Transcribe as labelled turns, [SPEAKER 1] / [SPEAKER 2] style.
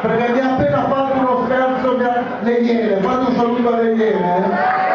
[SPEAKER 1] perché mi ha appena fatto uno scherzo mia, le Iene, quando sono saluto le Iene. Eh?